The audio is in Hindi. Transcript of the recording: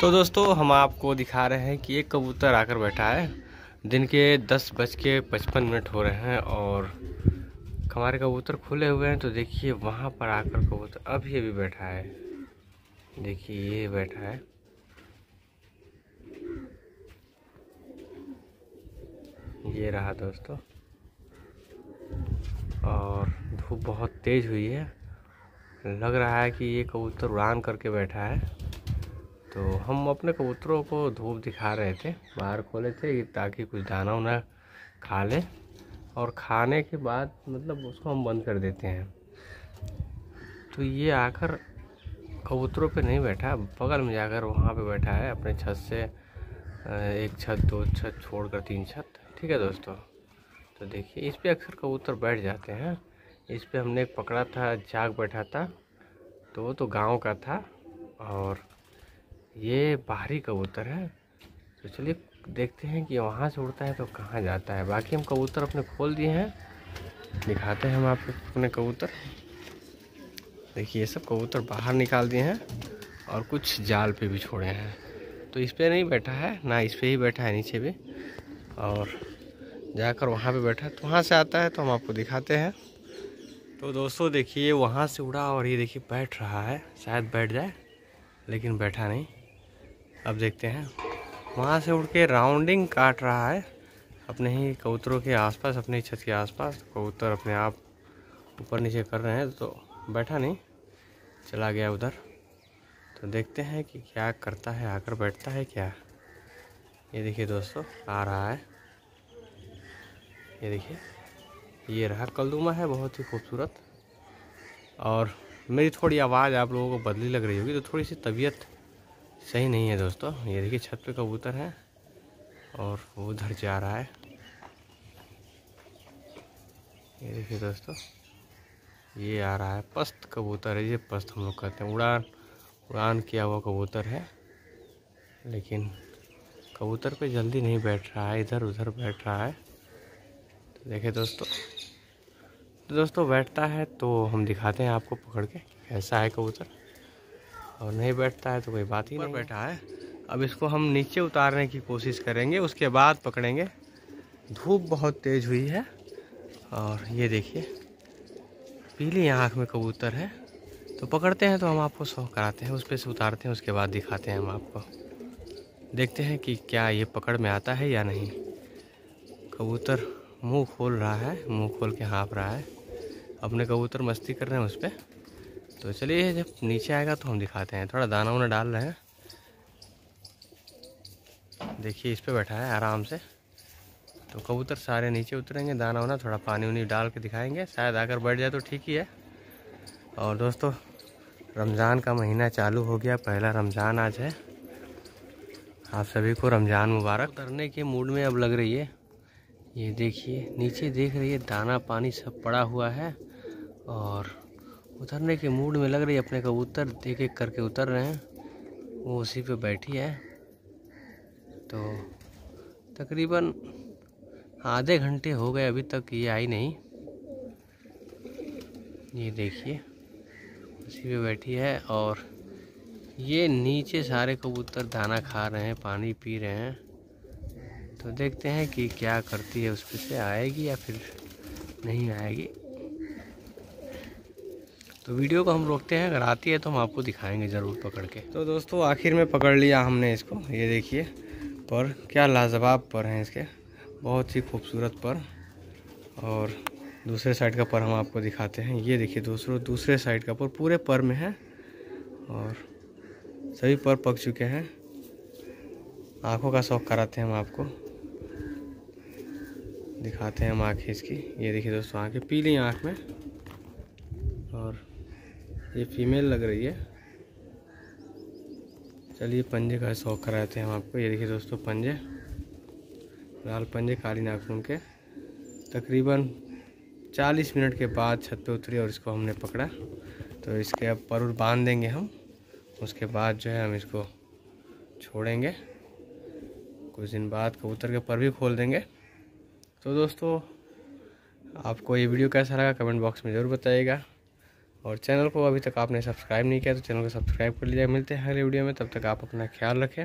तो दोस्तों, हम आपको दिखा रहे हैं कि एक कबूतर आकर बैठा है। दिन के दस बज के पचपन मिनट हो रहे हैं और हमारे कबूतर खुले हुए हैं। तो देखिए, वहाँ पर आकर कबूतर अभी अभी बैठा है। देखिए, ये बैठा है। ये रहा दोस्तों। और धूप बहुत तेज़ हुई है। लग रहा है कि ये कबूतर उड़ान करके बैठा है। तो हम अपने कबूतरों को धूप दिखा रहे थे, बाहर खोले थे ताकि कुछ दाना उना खा ले और खाने के बाद मतलब उसको हम बंद कर देते हैं। तो ये आकर कबूतरों पे नहीं बैठा, बगल में जाकर वहाँ पे बैठा है, अपने छत से एक छत, दो छत छोड़कर तीन छत। ठीक है दोस्तों तो देखिए, इस पर अक्सर कबूतर बैठ जाते हैं। इस पर हमने एक पकड़ा था, जाग बैठा था तो वो तो गाँव का था और ये बाहरी कबूतर है। तो चलिए देखते हैं कि वहाँ से उड़ता है तो कहाँ जाता है। बाकी हम कबूतर अपने खोल दिए हैं। दिखाते हैं हम आपको अपने कबूतर। देखिए, ये सब कबूतर बाहर निकाल दिए हैं और कुछ जाल पे भी छोड़े हैं। तो इस पर नहीं बैठा है, ना इस पर ही बैठा है, नीचे भी। और जाकर वहाँ पे बैठा है। तो वहाँ से आता है तो हम आपको दिखाते हैं। तो दोस्तों, देखिए वहाँ से उड़ा और ये देखिए बैठ रहा है। शायद बैठ जाए, लेकिन बैठा नहीं। अब देखते हैं। वहाँ से उड़ के राउंडिंग काट रहा है। अपने ही कबूतरों के आसपास, अपने ही छत के आसपास। कबूतर अपने आप ऊपर नीचे कर रहे हैं तो बैठा नहीं, चला गया उधर। तो देखते हैं कि क्या करता है, आकर बैठता है क्या। ये देखिए दोस्तों, आ रहा है। ये देखिए, ये रहा कलदुमा है, बहुत ही खूबसूरत। और मेरी थोड़ी आवाज़ आप लोगों को बदली लग रही होगी तो थोड़ी सी तबीयत सही नहीं है दोस्तों। ये देखिए छत पे कबूतर है और वो उधर जा रहा है। ये देखिए दोस्तों, ये आ रहा है पस्त कबूतर है। ये पस्त हम लोग कहते हैं। उड़ान उड़ान किया हुआ कबूतर है। लेकिन कबूतर पे जल्दी नहीं बैठ रहा है। इधर उधर बैठ रहा है। तो देखिए दोस्तों तो दोस्तों बैठता है तो हम दिखाते हैं आपको पकड़ के कैसा है कबूतर। और नहीं बैठता है तो कोई बात ही नहीं। बैठा है। अब इसको हम नीचे उतारने की कोशिश करेंगे उसके बाद पकड़ेंगे। धूप बहुत तेज़ हुई है। और ये देखिए पीली आँख में कबूतर है। तो पकड़ते हैं तो हम आपको सौ कराते हैं उस पर से उतारते हैं उसके बाद दिखाते हैं हम आपको। देखते हैं कि क्या ये पकड़ में आता है या नहीं। कबूतर मुँह खोल रहा है मुँह खोल के हाँप रहा है। अपने कबूतर मस्ती कर रहे हैं उस पर तो चलिए, जब नीचे आएगा तो हम दिखाते हैं। थोड़ा दाना वाना डाल रहे हैं। देखिए, इस पर बैठा है आराम से। तो कबूतर सारे नीचे उतरेंगे, दाना वाना, थोड़ा पानी उनी डाल के दिखाएँगे। शायद आकर बैठ जाए तो ठीक ही है। और दोस्तों, रमज़ान का महीना चालू हो गया, पहला रमज़ान आज है। आप सभी को रमज़ान मुबारक। उतरने के मूड में अब लग रही है। ये देखिए, नीचे देख रही है, दाना पानी सब पड़ा हुआ है। और उतरने के मूड में लग रही है, अपने कबूतर एक एक करके उतर रहे हैं। वो उसी पे बैठी है। तो तकरीबन आधे घंटे हो गए अभी तक ये आई नहीं। ये देखिए, उसी पे बैठी है और ये नीचे सारे कबूतर दाना खा रहे हैं, पानी पी रहे हैं। तो देखते हैं कि क्या करती है, उस पर से आएगी या फिर नहीं आएगी। तो वीडियो को हम रोकते हैं, अगर आती है तो हम आपको दिखाएँगे ज़रूर पकड़ के। तो दोस्तों, आखिर में पकड़ लिया हमने इसको, ये देखिए, पर क्या लाजवाब पर हैं इसके, बहुत ही खूबसूरत पर। और दूसरे साइड का पर हम आपको दिखाते हैं, ये देखिए दूसरों दूसरे साइड का पर, पूरे पर में है, और सभी पर पक चुके हैं। आँखों का शौक कराते हैं हम आपको। दिखाते हैं हम आँखें इसकी, ये देखिए दोस्तों, आँखें पीली आँख में, और ये फीमेल लग रही है। चलिए पंजे का शौक कराते हैं हम आपको। ये देखिए दोस्तों पंजे। लाल पंजे काली नाखून के। तकरीबन 40 मिनट के बाद छत पे उतरी और इसको हमने पकड़ा। तो इसके अब परुर बाँध देंगे हम। उसके बाद जो है हम इसको छोड़ेंगे। कुछ दिन बाद कबूतर के पर भी खोल देंगे। तो दोस्तों, आपको ये वीडियो कैसा लगा कमेंट बॉक्स में ज़रूर बताइएगा। और चैनल को अभी तक आपने सब्सक्राइब नहीं किया तो चैनल को सब्सक्राइब कर लीजिए। मिलते हैं अगले वीडियो में। तब तक आप अपना ख्याल रखें।